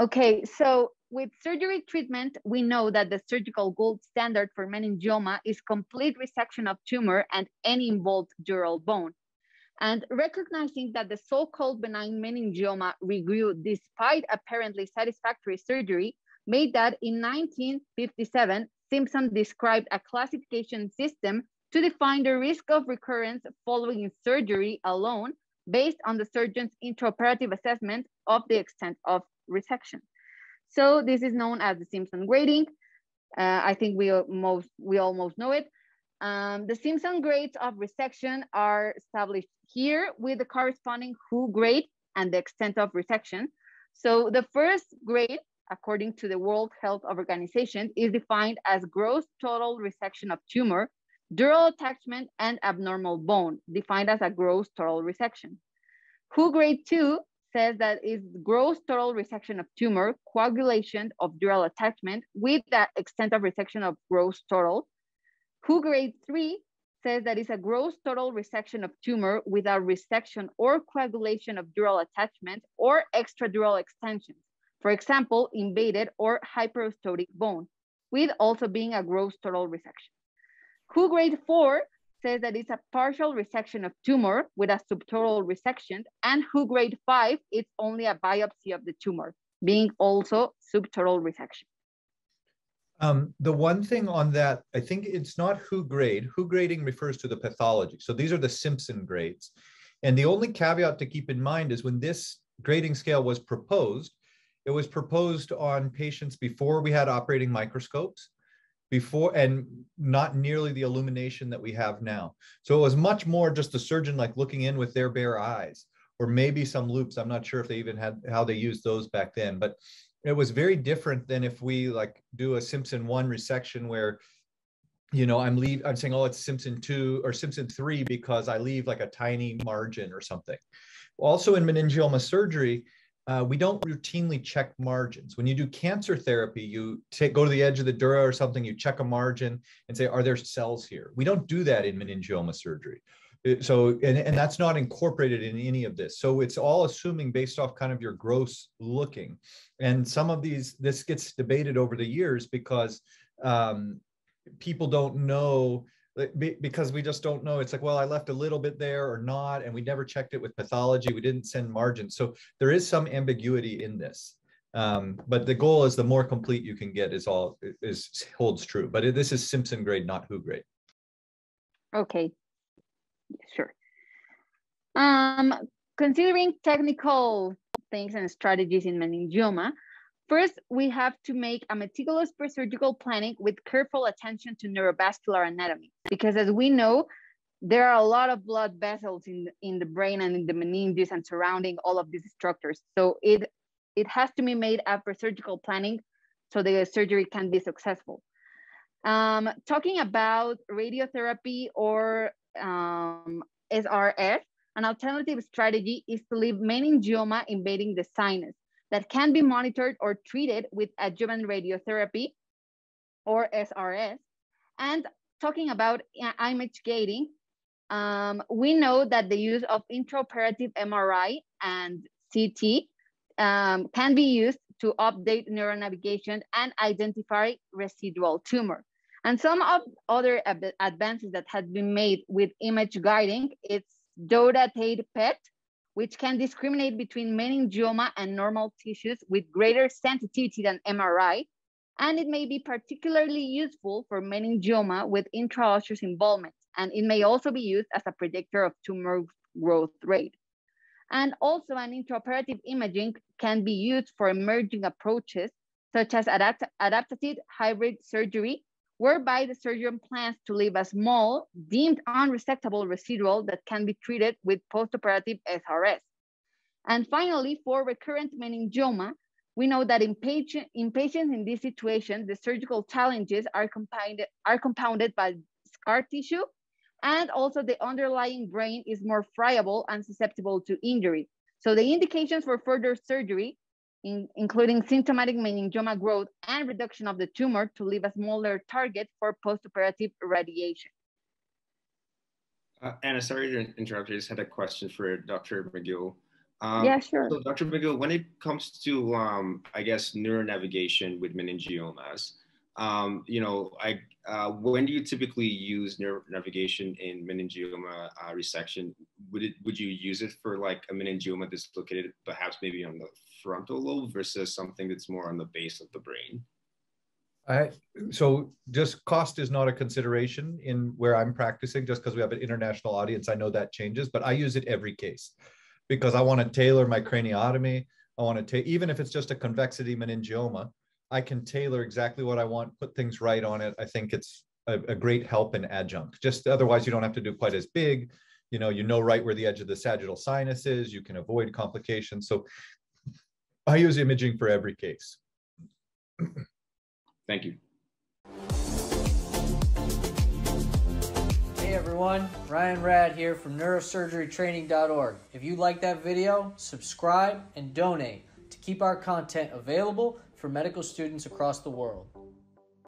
Okay, so with surgery treatment, we know that the surgical gold standard for meningioma is complete resection of tumor and any involved dural bone. And recognizing that the so-called benign meningioma regrew despite apparently satisfactory surgery made that in 1957, Simpson described a classification system to define the risk of recurrence following surgery alone based on the surgeon's intraoperative assessment of the extent of resection. So this is known as the Simpson grading. Uh, I think we most we almost know it. Um, the Simpson grades of resection are established here with the corresponding WHO grade and the extent of resection. So the first grade, according to the World Health Organization, is defined as gross total resection of tumor, dural attachment, and abnormal bone, defined as a gross total resection. WHO grade two says that is gross total resection of tumor, coagulation of dural attachment with the extent of resection of gross total. WHO grade three says that is a gross total resection of tumor without resection or coagulation of dural attachment or extradural extensions. For example, invaded or hyperostotic bone, with also being a gross total resection. WHO grade four says that it's a partial resection of tumor with a subtotal resection, and WHO grade five, it's only a biopsy of the tumor, being also subtotal resection. Um, the one thing on that, I think it's not WHO grade. WHO grading refers to the pathology. So these are the Simpson grades. And the only caveat to keep in mind is when this grading scale was proposed, it was proposed on patients before we had operating microscopes before and not nearly the illumination that we have now. So it was much more just the surgeon like looking in with their bare eyes or maybe some loupes. I'm not sure if they even had how they used those back then, but it was very different than if we like do a Simpson one resection where you know i'm leave i'm saying oh it's simpson 2 or simpson 3 because i leave like a tiny margin or something also in meningioma surgery uh, we don't routinely check margins. When you do cancer therapy, you take, go to the edge of the dura or something, you check a margin and say, are there cells here? We don't do that in meningioma surgery. Uh, so, and, and that's not incorporated in any of this. So it's all assuming based off kind of your gross looking. And some of these, this gets debated over the years because um, people don't know because we just don't know. It's like, well, I left a little bit there or not, and we never checked it with pathology. We didn't send margins. So there is some ambiguity in this. Um, but the goal is the more complete you can get is all is holds true. But this is Simpson grade, not WHO grade. Okay, sure. Um, considering technical things and strategies in meningioma, First, we have to make a meticulous pre-surgical planning with careful attention to neurovascular anatomy, because as we know, there are a lot of blood vessels in, in the brain and in the meninges and surrounding all of these structures. So it, it has to be made after surgical planning so the surgery can be successful. Um, talking about radiotherapy or um, SRS, an alternative strategy is to leave meningioma invading the sinus that can be monitored or treated with adjuvant radiotherapy or SRS. And talking about image gating, um, we know that the use of intraoperative MRI and CT um, can be used to update neuronavigation and identify residual tumor. And some of other advances that have been made with image guiding, it's DOTA-TATE PET, which can discriminate between meningioma and normal tissues with greater sensitivity than MRI, and it may be particularly useful for meningioma with intraosseous involvement, and it may also be used as a predictor of tumor growth rate. And also an intraoperative imaging can be used for emerging approaches such as adapt adaptive hybrid surgery whereby the surgeon plans to leave a small, deemed unresectable residual that can be treated with postoperative SRS. And finally, for recurrent meningioma, we know that in, patient, in patients in this situation, the surgical challenges are compounded, are compounded by scar tissue, and also the underlying brain is more friable and susceptible to injury. So the indications for further surgery in, including symptomatic meningioma growth and reduction of the tumor to leave a smaller target for postoperative radiation. Uh, Anna, sorry to interrupt. I just had a question for Dr. Magill. Um, yeah, sure. So, Dr. Magill, when it comes to, um, I guess, neuronavigation with meningiomas, um, you know, I, uh, when do you typically use neuronavigation in meningioma uh, resection? Would it would you use it for like a meningioma that's located perhaps maybe on the frontal lobe versus something that's more on the base of the brain? I, so just cost is not a consideration in where I'm practicing just because we have an international audience. I know that changes, but I use it every case because I want to tailor my craniotomy. I want to take, even if it's just a convexity meningioma, I can tailor exactly what I want, put things right on it. I think it's a, a great help and adjunct. Just otherwise, you don't have to do quite as big. You know, you know right where the edge of the sagittal sinus is. You can avoid complications. So I use imaging for every case. Thank you. Hey everyone, Ryan Rad here from neurosurgerytraining.org. If you like that video, subscribe and donate to keep our content available for medical students across the world.